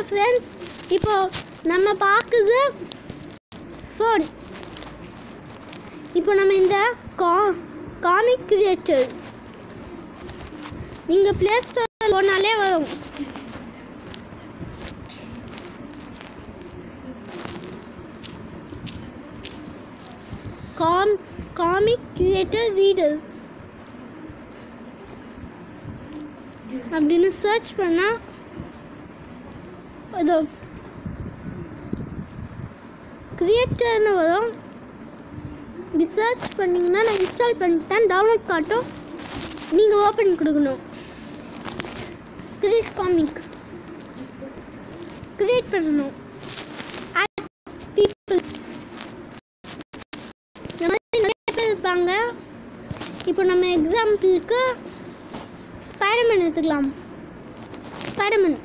இல்லை ஃப்ரெண்ட்ஸ் இப்போ நம்ம பார்க்குது ஃபோன் இப்போ நம்ம இந்த கா காமிக் கிரியேட்டர் நீங்கள் ப்ளே ஸ்டோர் போனாலே வரும். காம் காமிக் கிரியேட்டர் ரீடர் அப்படின்னு சர்ச் பண்ணால் இதோ கிரியேட்டர்னு வரும் இப்படி சர்ச் பண்ணிங்கன்னா நான் இன்ஸ்டால் பண்ணிட்டேன். டவுன்லோட் காட்டும். நீங்கள் ஓப்பன் கொடுக்கணும். கிரியேட் காமிக் கிரியேட் பண்ணணும். Add இந்த மாதிரி நிறைய பேர் இருப்பாங்க. இப்போ நம்ம எக்ஸாம்பிளுக்கு ஸ்பைடர்மேன் எடுத்துக்கலாம். ஸ்பைடர்மேன்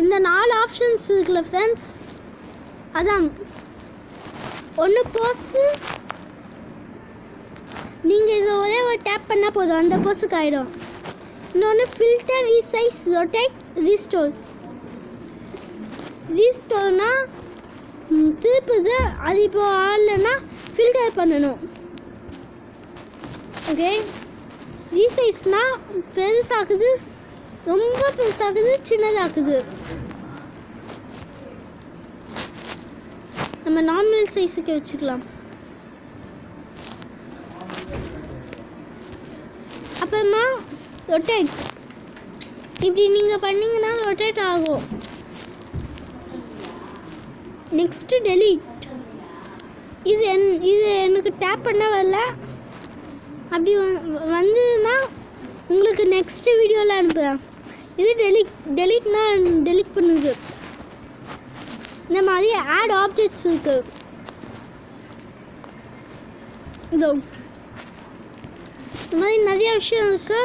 இந்த நாலு ஆப்ஷன்ஸ் இருக்குல்ல ஃப்ரெண்ட்ஸ் அதான். ஒன்று போஸு நீங்கள் இதை ஒரே ஒரு டேப் பண்ணால் போதும் அந்த போஸுக்கு ஆகிடும் இன்னொன்று ஃபில்டர் ரீசைஸ் ரொட்டேட் ரீஸ்டோர் ரீஸ்டோர்னா திருப்புது அது இப்போ ஆடலைன்னா ஃபில்டர் பண்ணணும். ஓகே ரீசைஸ்னால் பெருசாக்குது ரொம்ப பெருசாகுது சின்னதாக்குது. நம்ம நார்மல் சைஸுக்கு வச்சுக்கலாம். அப்புறமா ரொட்டேட் இப்படி நீங்கள் பண்ணீங்கன்னா ரொட்டேட் ஆகும். நெக்ஸ்ட்டு டெலீட் இது என் இது எனக்கு டேப் பண்ண வரல. அப்படி வந்ததுன்னா உங்களுக்கு நெக்ஸ்ட்டு வீடியோவில் அனுப்புகிறேன் இது டெலிட் டெலிட்னா டெலிட் பண்ணுது. இந்த மாதிரி ஆட் ஆப்ஜெக்ட்ஸ் இருக்கு. இதோ. இந்த மாதிரி நிறைய விஷயம் இருக்கு.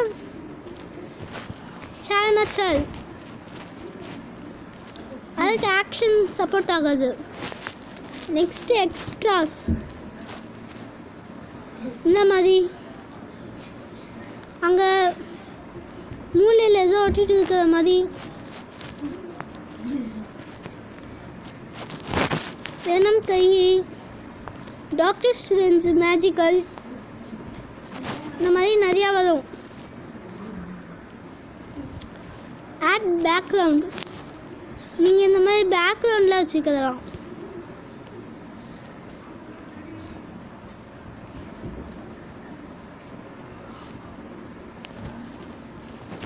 சேர்னா சேல் அதுக்கு ஆக்ஷன் சப்போர்ட் ஆகாது. நெக்ஸ்ட் எக்ஸ்ட்ராஸ் இந்த மாதிரி. அங்கே ஒட்டிட்டு இருக்கிற மாதிரி. வெனம் கை டாக்டர் ஸ்ட்ரென்ஸ் மேஜிக்கல் இந்த மாதிரி நிறையா வரும். ஆட் பேக்ரவுண்ட் நீங்கள் இந்த மாதிரி பேக்ரவுண்டில் வச்சுக்கலாம்.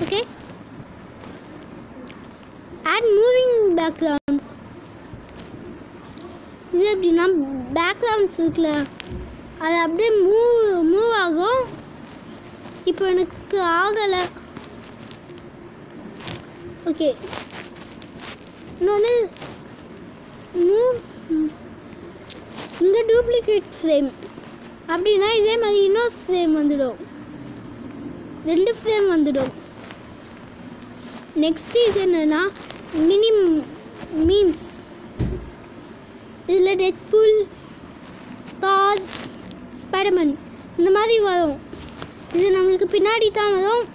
ஓகே ஆட் மூவிங் பேக்ரவுண்ட் இது எப்படின்னா பேக்ரவுண்ட்ஸ் இருக்குல்ல அது அப்படியே மூவ் மூவ் ஆகும். இப்போ எனக்கு ஆகலை. ஓகே இன்னொன்று மூவ் இங்கே டூப்ளிகேட் ஃப்ரேம் அப்படின்னா இதே மாதிரி இன்னொரு ஃப்ரேம் வந்துடும். ரெண்டு ஃப்ரேம் வந்துடும். நெக்ஸ்ட் இது என்னென்னா மினி மீம்ஸ் இதில் டெட்புல் தார் ஸ்பைடர்மேன் இந்த மாதிரி வரும். இது நம்மளுக்கு பின்னாடி தான் வரும்.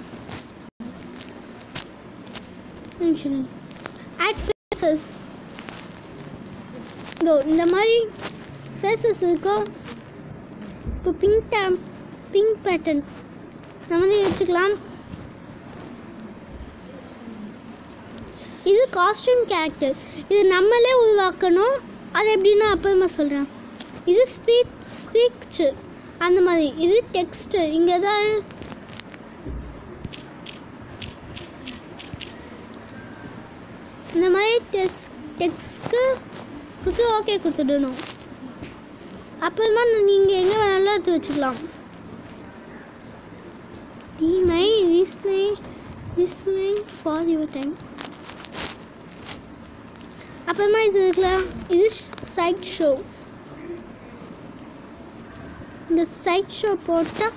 ஆட் ஃபேஸஸ் இதோ இந்த மாதிரி ஃபேஸஸ் இருக்கும் இப்போ பிங்க் டேம் பிங்க் பேட்டர்ன் இந்த மாதிரி வச்சுக்கலாம். இது காஸ்டியூம் கேரக்டர் இது நம்மளே உருவாக்கணும். அது எப்படின்னா அப்புறமா சொல்கிறேன் இது ஸ்பீச் ஸ்பீச் அந்த மாதிரி. இது டெக்ஸ்ட்டு இங்கே தான் இந்த மாதிரி டெஸ் டெக்ஸ்க்கு கொடுத்து ஓகே கொடுத்துடணும் அப்புறமா நீங்கள் எங்கே வேணாலும் எடுத்து வச்சுக்கலாம். டிமை விஸ்மை விஸ்மை ஃபார் யுவர் டைம் அப்புறமா இது இருக்குல்ல இது சைட் ஷோ இந்த சைட் ஷோ போட்டால்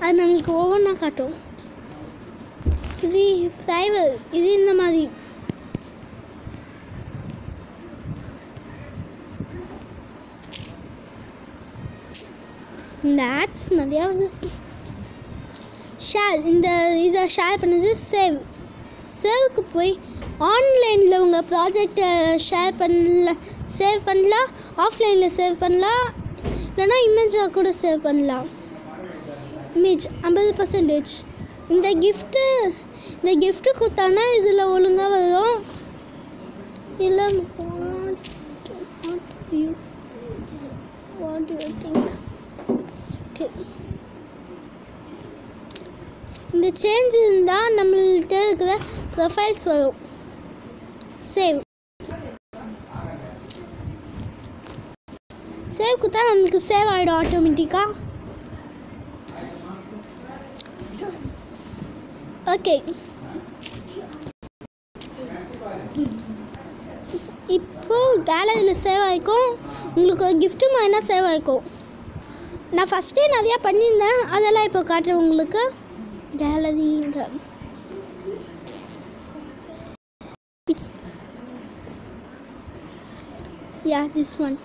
அது நம்மளுக்கு ஒவ்வொன்றா காட்டும் இது ப்ரைவர் இது இந்த மாதிரி. இந்த ஆட்ஸ் நிறையா வருது ஷேர் இந்த இதை ஷேர் பண்ணது சேவ். சேவுக்கு போய் ஆன்லைனில் உங்கள் ப்ராஜெக்டை ஷேர் பண்ணல சேவ் பண்ணலாம் ஆஃப்லைனில் சேவ் பண்ணலாம் இல்லைனா இமேஜாக கூட சேவ் பண்ணலாம் இமேஜ் ஐம்பது பர்சன்டேஜ் இந்த கிஃப்ட்டு இந்த கிஃப்ட்டு கொடுத்தானா இதில் ஒழுங்காக வரும்? இல்லை what what you what you think இந்த சேஞ்ச் இருந்தால் நம்மள்கிட்ட இருக்கிற ப்ரொஃபைல்ஸ் வரும். சேவ் சேவ் கொடுத்தா நம்மளுக்கு சேவ் ஆகிடும் ஆட்டோமேட்டிக்காக ஓகே இப்போ கேலரியில் சேவ் ஆகிக்கும் உங்களுக்கு கிஃப்ட்டு மாதிரினா சேவ் ஆகிக்கும் நான் ஃபஸ்ட்டே நிறையா பண்ணியிருந்தேன் அதெல்லாம் இப்போ காட்டுறேன் உங்களுக்கு கேலரிங்க யா திஸ் ஒன்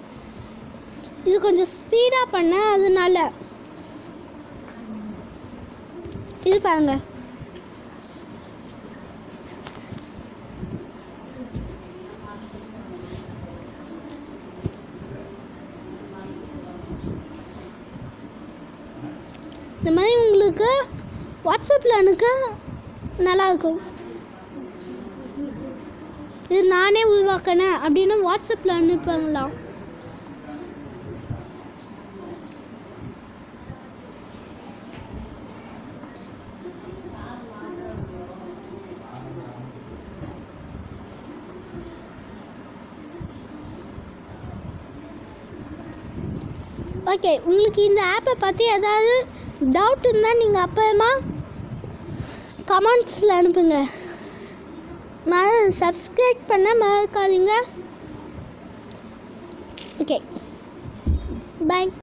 இது கொஞ்சம் ஸ்பீடாக பண்ணேன் அதனால இது பாருங்க. இந்த மாதிரி உங்களுக்கு வாட்ஸ்அப்பில் அனுக்க நல்லாயிருக்கும் இது நானே உருவாக்கினேன் அப்படின்னு வாட்ஸ்அப்பில் அனுப்புங்களாம் ஓகே உங்களுக்கு இந்த ஆப்பை பற்றி ஏதாவது டவுட் இருந்தால் நீங்கள் அப்புறமா கமெண்ட்ஸில் அனுப்புங்க. மற சப்ஸ்கிரைப் பண்ண மறக்காதீங்க. Okay bye